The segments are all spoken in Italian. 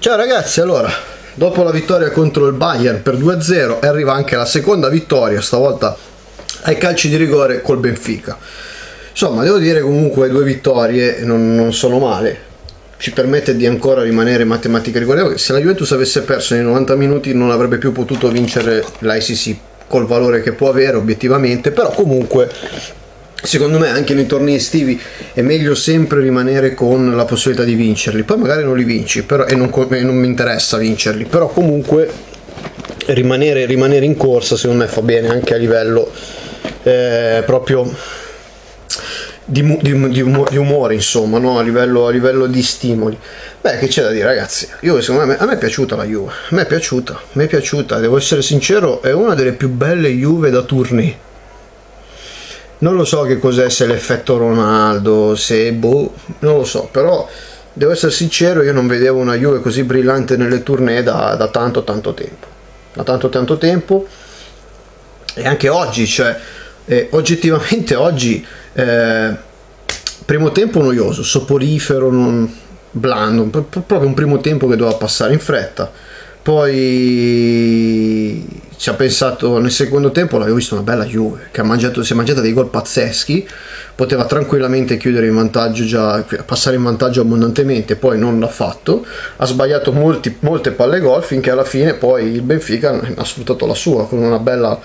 Ciao ragazzi, allora, dopo la vittoria contro il Bayern per 2-0 arriva anche la seconda vittoria, stavolta ai calci di rigore col Benfica. Insomma, devo dire comunque due vittorie non, non sono male. Ci permette di ancora rimanere matematica rigore. Se la Juventus avesse perso nei 90 minuti non avrebbe più potuto vincere l'ICC col valore che può avere obiettivamente, però comunque secondo me anche nei tornei estivi è meglio sempre rimanere con la possibilità di vincerli. Poi magari non li vinci però, e, non, e non mi interessa vincerli però comunque rimanere, rimanere, in corsa secondo me fa bene anche a livello eh, proprio di, di, di, umore insomma no? a, livello, a, livello, di stimoli. Beh che c'è da dire ragazzi? Io secondo me a me è piaciuta la Juve. A me è piaciuta a è piaciuta devo essere sincero è una delle più belle Juve da tournée non lo so che cos'è se l'effetto Ronaldo, se boh, non lo so, però devo essere sincero, io non vedevo una Juve così brillante nelle tournée da, da tanto tanto tempo. Da tanto tanto tempo. E anche oggi, cioè, eh, oggettivamente oggi, eh, primo tempo noioso, soporifero, non, blando, proprio un primo tempo che doveva passare in fretta. Poi ci ha pensato nel secondo tempo l'avevo visto una bella Juve che mangiato, si è mangiata dei gol pazzeschi poteva tranquillamente chiudere in vantaggio già, passare in vantaggio abbondantemente poi non l'ha fatto ha sbagliato molti, molte palle gol finché alla fine poi il Benfica ha sfruttato la sua con una bella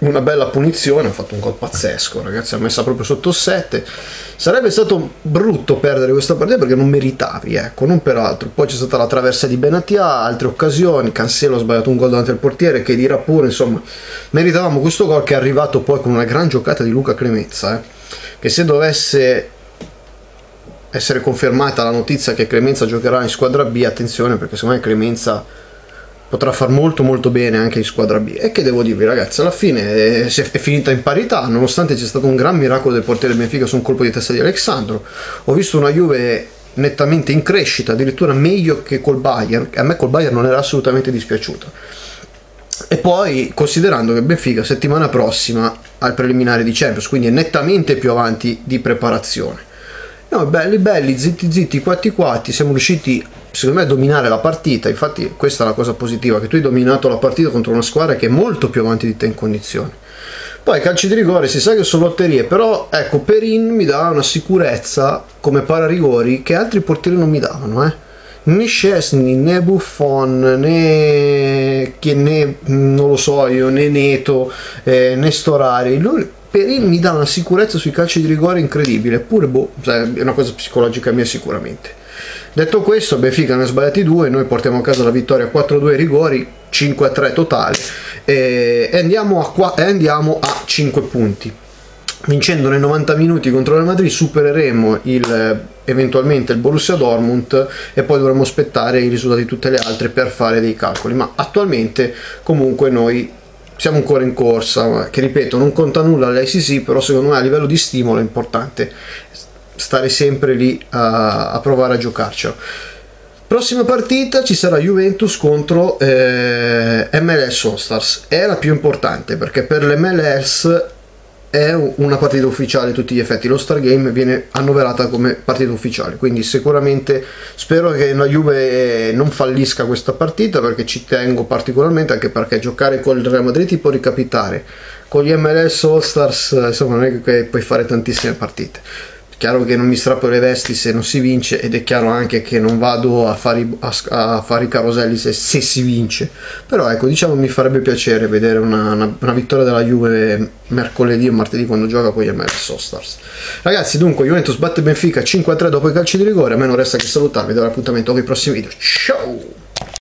una bella punizione, ha fatto un gol pazzesco, ragazzi, ha messa proprio sotto 7. Sarebbe stato brutto perdere questa partita perché non meritavi, ecco, non per altro. Poi c'è stata la traversa di Benatia, altre occasioni, Cancelo ha sbagliato un gol davanti al portiere, che dirà pure, insomma, meritavamo questo gol che è arrivato poi con una gran giocata di Luca Clemenza, eh, che se dovesse essere confermata la notizia che Clemenza giocherà in squadra B, attenzione perché secondo me Clemenza potrà far molto molto bene anche in squadra B. E che devo dirvi ragazzi alla fine è, è finita in parità nonostante c'è stato un gran miracolo del portiere Benfica su un colpo di testa di Alexandro. Ho visto una Juve nettamente in crescita addirittura meglio che col Bayern. A me col Bayern non era assolutamente dispiaciuto e poi considerando che Benfica settimana prossima al preliminare di Champions quindi è nettamente più avanti di preparazione. No belli belli zitti zitti quatti quatti siamo riusciti secondo me dominare la partita, infatti questa è la cosa positiva, che tu hai dominato la partita contro una squadra che è molto più avanti di te in condizioni. Poi calci di rigore si sa che sono lotterie, però ecco Perin mi dà una sicurezza come pararigori che altri portieri non mi davano, eh. Né Scesni, né Buffon, né, né non lo so io, né Neto, eh, né Storari. Lui, Perin mi dà una sicurezza sui calci di rigore incredibile, eppure boh, è una cosa psicologica mia sicuramente. Detto questo, Benfica ne ha sbagliati due, noi portiamo a casa la vittoria 4-2 rigori, 5-3 totale e andiamo a, qua, e andiamo a 5 punti. Vincendo nei 90 minuti contro il Madrid supereremo il, eventualmente il Borussia Dortmund e poi dovremo aspettare i risultati di tutte le altre per fare dei calcoli, ma attualmente comunque noi siamo ancora in corsa, che ripeto non conta nulla l'ICC, però secondo me a livello di stimolo è importante stare sempre lì a, a provare a giocarcelo. Prossima partita ci sarà Juventus contro eh, MLS All Stars. È la più importante perché per l'MLS è una partita ufficiale a tutti gli effetti. Lo Star Game viene annoverata come partita ufficiale. Quindi sicuramente spero che la Juve non fallisca questa partita perché ci tengo particolarmente anche perché giocare con il Real Madrid ti può ricapitare. Con gli MLS All Stars insomma non è che puoi fare tantissime partite chiaro che non mi strappo le vesti se non si vince ed è chiaro anche che non vado a fare i, a, a fare i caroselli se, se, si vince. Però ecco diciamo mi farebbe piacere vedere una, una, una vittoria della Juve mercoledì o martedì quando gioca con gli MLS Stars ragazzi dunque Juventus batte Benfica 5-3 dopo i calci di rigore. A me non resta che salutarvi do l'appuntamento con i prossimi video. Ciao